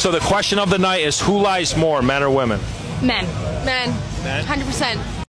So the question of the night is who lies more, men or women? Men. Men. 100%.